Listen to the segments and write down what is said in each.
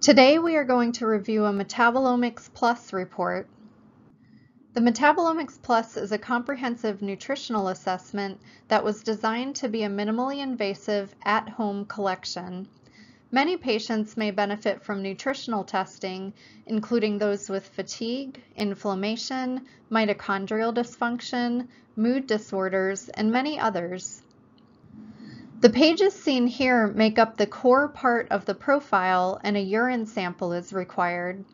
Today we are going to review a Metabolomix Plus report. The Metabolomix Plus is a comprehensive nutritional assessment that was designed to be a minimally invasive at-home collection. Many patients may benefit from nutritional testing, including those with fatigue, inflammation, mitochondrial dysfunction, mood disorders, and many others. The pages seen here make up the core part of the profile and a urine sample is required.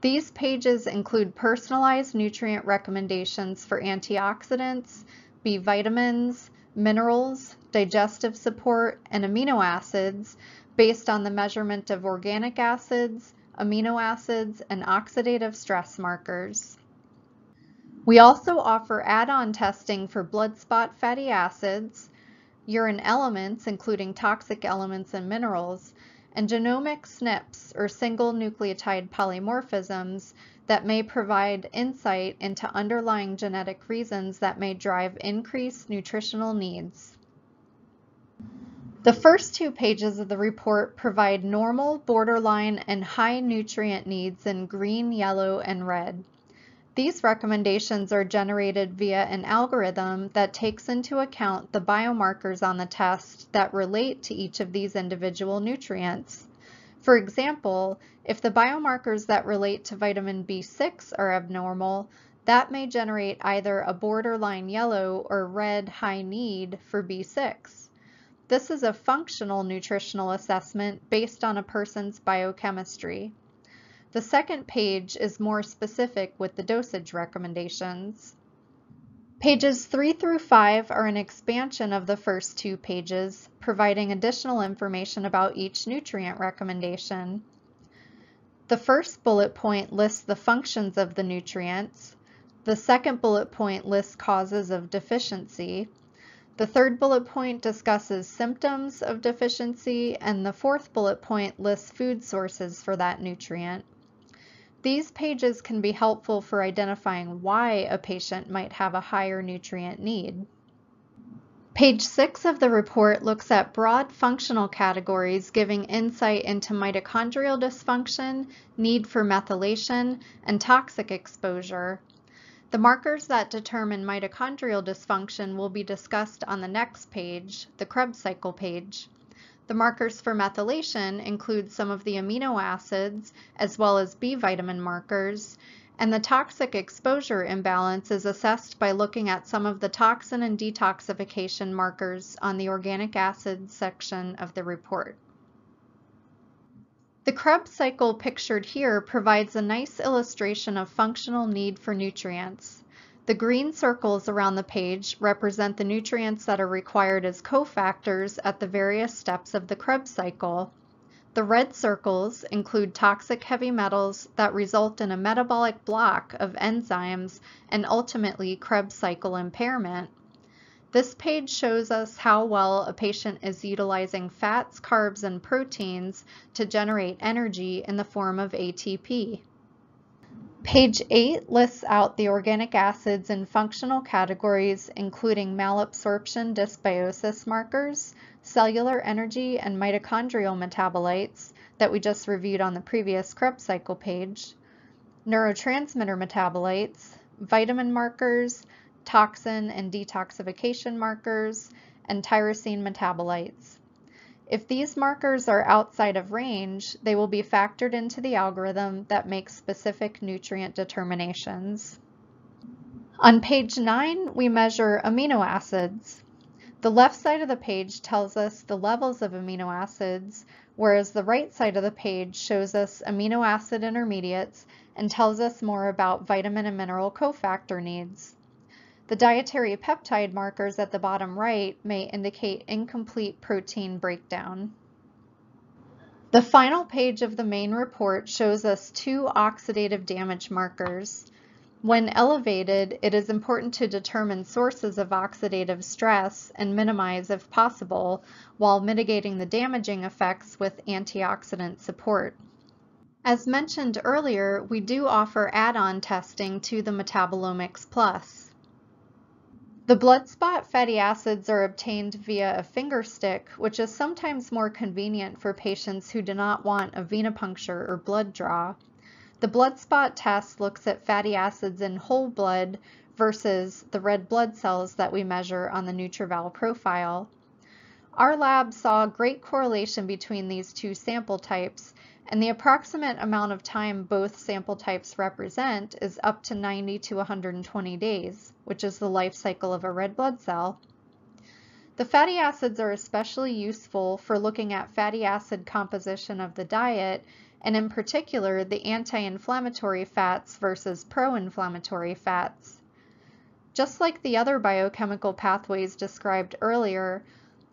These pages include personalized nutrient recommendations for antioxidants, B vitamins, minerals, digestive support, and amino acids based on the measurement of organic acids, amino acids, and oxidative stress markers. We also offer add-on testing for blood spot fatty acids, urine elements, including toxic elements and minerals, and genomic SNPs, or single nucleotide polymorphisms, that may provide insight into underlying genetic reasons that may drive increased nutritional needs. The first two pages of the report provide normal, borderline, and high nutrient needs in green, yellow, and red. These recommendations are generated via an algorithm that takes into account the biomarkers on the test that relate to each of these individual nutrients. For example, if the biomarkers that relate to vitamin B6 are abnormal, that may generate either a borderline yellow or red high need for B6. This is a functional nutritional assessment based on a person's biochemistry. The second page is more specific with the dosage recommendations. Pages 3 through 5 are an expansion of the first two pages, providing additional information about each nutrient recommendation. The first bullet point lists the functions of the nutrients. The second bullet point lists causes of deficiency. The third bullet point discusses symptoms of deficiency, and the fourth bullet point lists food sources for that nutrient. These pages can be helpful for identifying why a patient might have a higher nutrient need. Page 6 of the report looks at broad functional categories giving insight into mitochondrial dysfunction, need for methylation, and toxic exposure. The markers that determine mitochondrial dysfunction will be discussed on the next page, the Krebs cycle page. The markers for methylation include some of the amino acids, as well as B vitamin markers, and the toxic exposure imbalance is assessed by looking at some of the toxin and detoxification markers on the organic acids section of the report. The Krebs cycle pictured here provides a nice illustration of functional need for nutrients. The green circles around the page represent the nutrients that are required as cofactors at the various steps of the Krebs cycle. The red circles include toxic heavy metals that result in a metabolic block of enzymes and ultimately Krebs cycle impairment. This page shows us how well a patient is utilizing fats, carbs, and proteins to generate energy in the form of ATP. Page 8 lists out the organic acids in functional categories including malabsorption dysbiosis markers, cellular energy and mitochondrial metabolites that we just reviewed on the previous Krebs cycle page, neurotransmitter metabolites, vitamin markers, toxin and detoxification markers, and tyrosine metabolites. If these markers are outside of range, they will be factored into the algorithm that makes specific nutrient determinations. On page 9, we measure amino acids. The left side of the page tells us the levels of amino acids, whereas the right side of the page shows us amino acid intermediates and tells us more about vitamin and mineral cofactor needs. The dietary peptide markers at the bottom right may indicate incomplete protein breakdown. The final page of the main report shows us two oxidative damage markers. When elevated, it is important to determine sources of oxidative stress and minimize if possible, while mitigating the damaging effects with antioxidant support. As mentioned earlier, we do offer add-on testing to the Metabolomix Plus. The blood spot fatty acids are obtained via a finger stick, which is sometimes more convenient for patients who do not want a venipuncture or blood draw. The blood spot test looks at fatty acids in whole blood versus the red blood cells that we measure on the NutrEval profile. Our lab saw great correlation between these two sample types and the approximate amount of time both sample types represent is up to 90 to 120 days, which is the life cycle of a red blood cell. The fatty acids are especially useful for looking at fatty acid composition of the diet, and in particular, the anti-inflammatory fats versus pro-inflammatory fats. Just like the other biochemical pathways described earlier,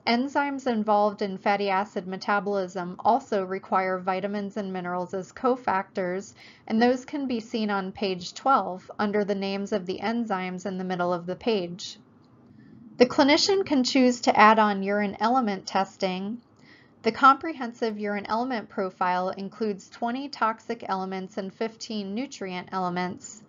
Enzymes involved in fatty acid metabolism also require vitamins and minerals as cofactors, and those can be seen on page 12 under the names of the enzymes in the middle of the page. The clinician can choose to add on urine element testing. The comprehensive urine element profile includes 20 toxic elements and 15 nutrient elements.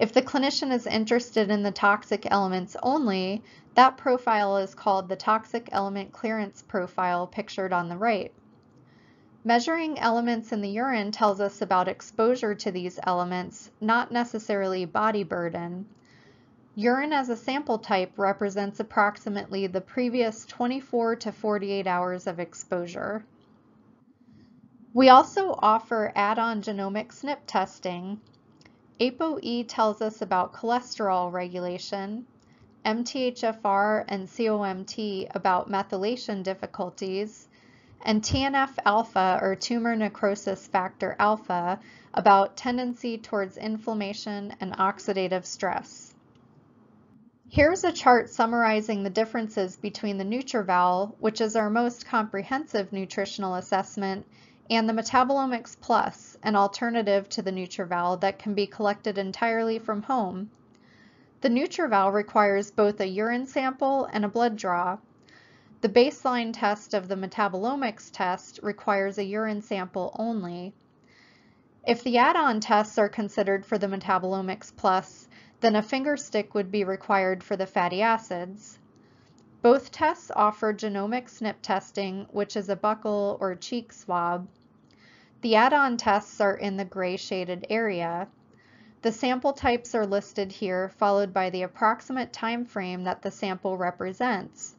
If the clinician is interested in the toxic elements only, that profile is called the toxic element clearance profile pictured on the right. Measuring elements in the urine tells us about exposure to these elements, not necessarily body burden. Urine as a sample type represents approximately the previous 24 to 48 hours of exposure. We also offer add-on genomic SNP testing, ApoE tells us about cholesterol regulation, MTHFR and COMT about methylation difficulties, and TNF-alpha or tumor necrosis factor alpha about tendency towards inflammation and oxidative stress. Here's a chart summarizing the differences between the NutrEval, which is our most comprehensive nutritional assessment, and the Metabolomix Plus, an alternative to the NutrEval that can be collected entirely from home. The NutrEval requires both a urine sample and a blood draw. The baseline test of the metabolomics test requires a urine sample only. If the add-on tests are considered for the Metabolomix Plus, then a finger stick would be required for the fatty acids. Both tests offer genomic SNP testing, which is a buccal or cheek swab. The add-on tests are in the gray shaded area. The sample types are listed here, followed by the approximate time frame that the sample represents.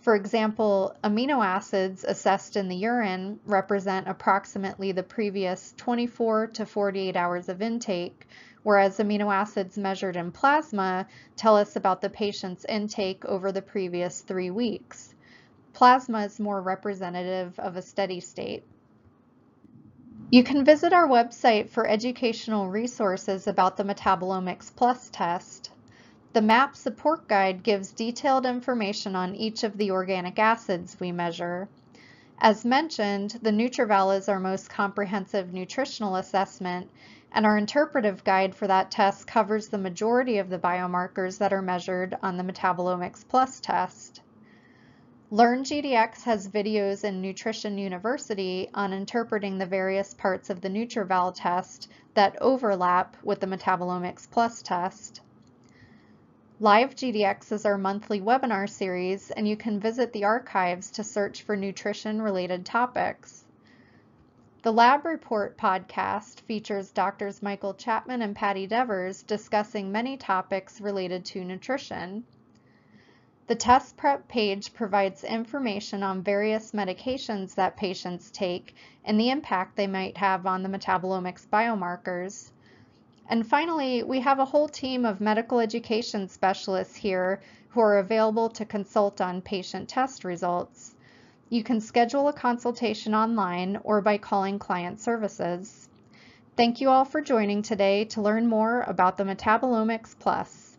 For example, amino acids assessed in the urine represent approximately the previous 24 to 48 hours of intake, whereas amino acids measured in plasma tell us about the patient's intake over the previous three weeks. Plasma is more representative of a steady state. You can visit our website for educational resources about the Metabolomix Plus test. The MAP support guide gives detailed information on each of the organic acids we measure. As mentioned, the NutrEval is our most comprehensive nutritional assessment, and our interpretive guide for that test covers the majority of the biomarkers that are measured on the Metabolomix Plus test. LearnGDX has videos in Nutrition University on interpreting the various parts of the NutrEval test that overlap with the Metabolomix Plus test. Live GDX is our monthly webinar series, and you can visit the archives to search for nutrition-related topics. The Lab Report podcast features Drs. Michael Chapman and Patty Devers discussing many topics related to nutrition. The test prep page provides information on various medications that patients take and the impact they might have on the metabolomics biomarkers. And finally, we have a whole team of medical education specialists here who are available to consult on patient test results. You can schedule a consultation online or by calling client services. Thank you all for joining today to learn more about the Metabolomix Plus.